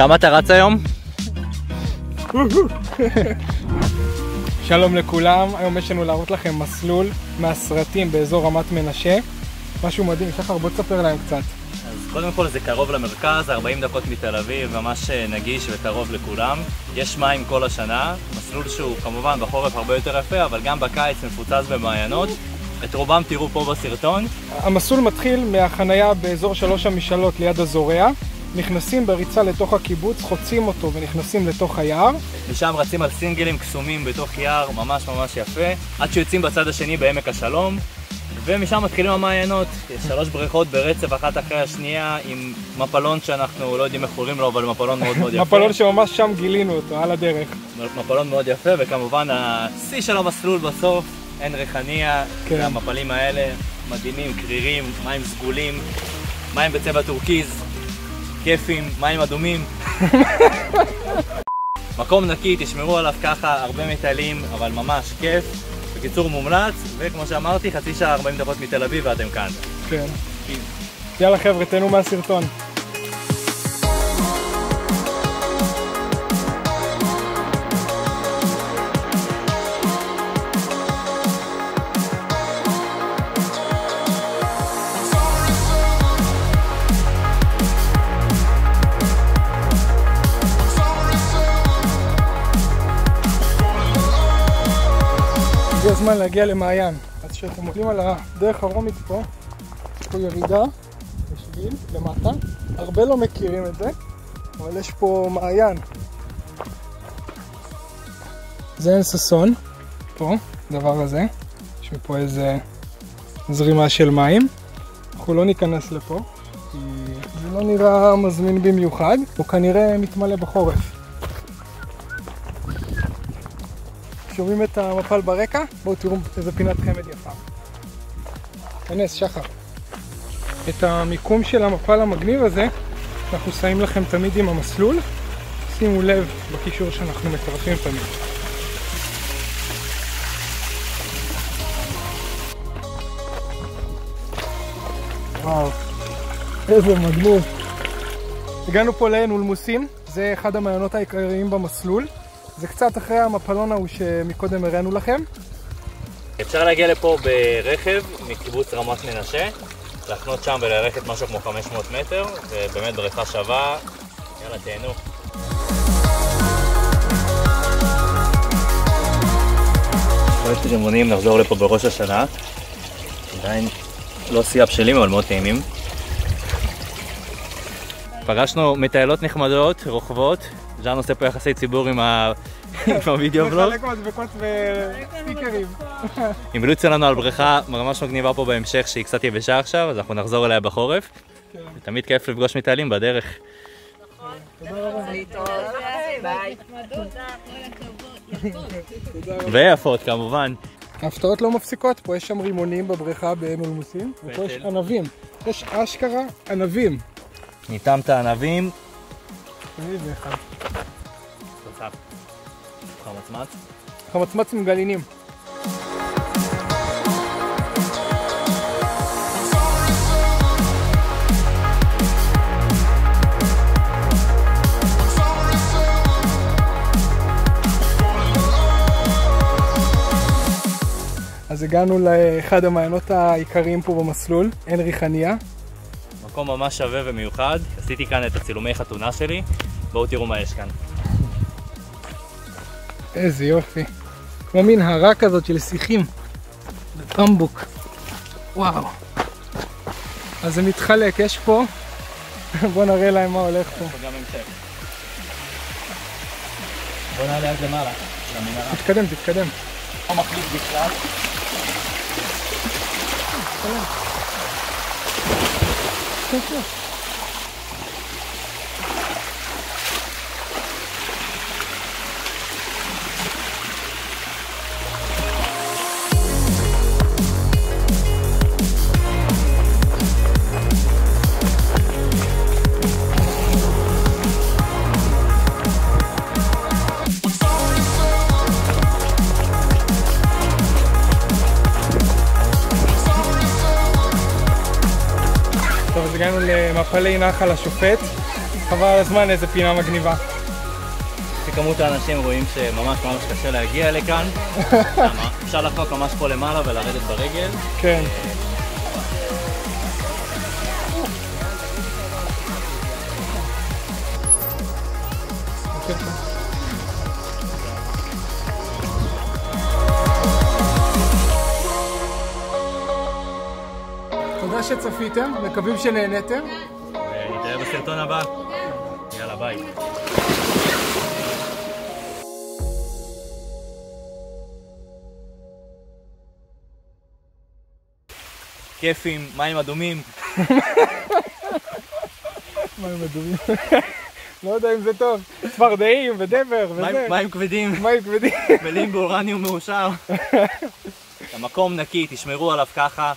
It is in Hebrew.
כמה אתה רץ היום? שלום לכולם, היום יש לנו להראות לכם מסלול מהסרטים באזור רמת מנשה. משהו מדהים, שחר בוא תספר להם קצת. אז קודם כל זה קרוב למרכז, 40 דקות מתל אביב, ממש אה, נגיש וקרוב לכולם. יש מים כל השנה, מסלול שהוא כמובן בחורף הרבה יותר יפה, אבל גם בקיץ מפוצץ במעיינות. את רובם תראו פה בסרטון. המסלול מתחיל מהחנייה באזור שלוש המשאלות ליד הזורע. נכנסים בריצה לתוך הקיבוץ, חוצים אותו ונכנסים לתוך היער. משם רצים על סינגלים קסומים בתוך יער, ממש ממש יפה, עד שיוצאים בצד השני בעמק השלום, ומשם מתחילים המעיינות. יש שלוש בריכות ברצף אחת אחרי השנייה, עם מפלון שאנחנו לא יודעים איך קוראים לו, אבל מפלון מאוד מאוד יפה. מפלון שממש שם גילינו אותו, על הדרך. מפלון מאוד יפה, וכמובן השיא של המסלול בסוף, עין ריחניה, כן. המפלים האלה, מדהימים, קרירים, מים סגולים, מים בצבע טורקיז, כיפים, מים אדומים. מקום נקי, תשמרו עליו ככה, הרבה מטיילים, אבל ממש כיף. בקיצור מומלץ, וכמו שאמרתי, חצי שעה 40 דקות מתל אביב ואתם כאן. כן. יאללה חבר'ה, תהנו מהסרטון. הזמן להגיע למעיין. אז כשאתם עולים על הדרך הרומית פה, יש פה ירידה, יש שביל למטה. הרבה לא מכירים את זה, אבל יש פה מעיין. זה עין ששון, פה, הדבר הזה. יש פה איזה זרימה של מים. אנחנו לא ניכנס לפה, כי זה לא נראה מזמין במיוחד. הוא כנראה מתמלא בחורף. שומעים את המפל ברקע? בואו תראו איזה פינת חמד יפה. כנס, שחר. את המיקום של המפל המגניב הזה אנחנו שמים לכם תמיד עם המסלול. שימו לב בקישור שאנחנו מצרפים תמיד. וואו, איזה מגניב. הגענו פה לעין אולמוסים, זה אחד המעיינות העיקריים במסלול. זה קצת אחרי המפלון ההוא שמקודם הראינו לכם. אפשר להגיע לפה ברכב מקיבוץ רמת מנשה, להחנות שם וללכת משהו כמו 500 מטר, זה באמת בריכה שווה, יאללה תהנו. יש לי רימונים, נחזור לפה בראש השנה. עדיין לא שיא הבשלים, אבל מאוד טעימים. פגשנו מטיילות נחמדות, רוכבות, ז'אן עושה פה יחסי ציבור עם ה- עם הוידאו בלוג. מחלק מדבקות וסטיקרים. המליצו לנו על בריכה ממש מגניבה פה בהמשך שהיא קצת יבשה עכשיו, אז אנחנו נחזור אליה בחורף. כן. תמיד כיף לפגוש מטיילים בדרך. ויפות כמובן. ההפתעות לא מפסיקות, פה יש שם רימונים בבריכה בעין אולמוסים, ופה יש. ענבים. יש אשכרה ענבים. ניתם את הענבים. איזה אחד. חמצמץ. חמצמץ עם גלינים. אז הגענו לאחד המעיינות העיקריים פה במסלול, עין ריחניה. מקום ממש שווה ומיוחד. עשיתי כאן את הצילומי חתונה שלי. בואו תראו מה יש כאן. איזה יופי. כמו מין הרה כזאת של שיחים. בבמבוק. וואו. אז זה מתחלק, יש פה. בוא נראה להם מה הולך פה. גם המשך. בוא נעלה עד למעלה. תתקדם, תתקדם. לא מחליט בכלל. כן, כן. אז הגענו מפלי נחל השופט. חבל על הזמן, איזה פינה מגניבה. כמות האנשים רואים שממש ממש קשה להגיע לכאן. אפשר לחלוק ממש פה למעלה ולרדת ברגל. כן. תודה שצפיתם, מקווים שנהנתם. ונתראה בסרטון הבא. יאללה ביי. כיפים, מים אדומים. מים אדומים. לא יודע אם זה טוב. צפרדעים ודבר וזה. מים- מים כבדים, מים כבדים. מלאים באורניום מאושר. המקום נקי, תשמרו עליו ככה.